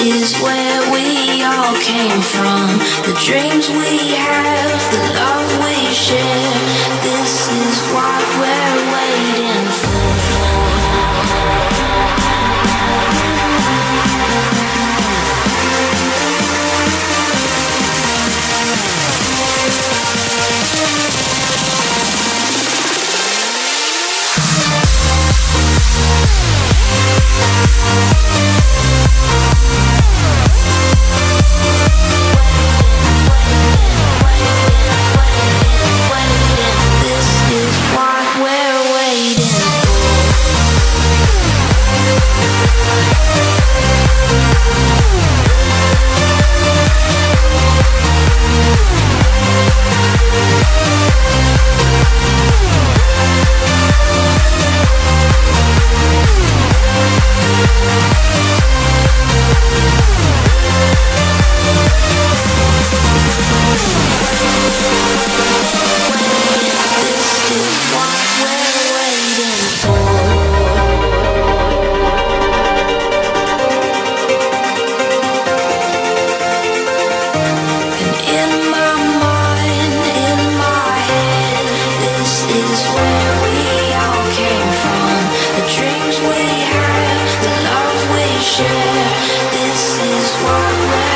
is where we all came from. The dreams we had. share. This is what we're.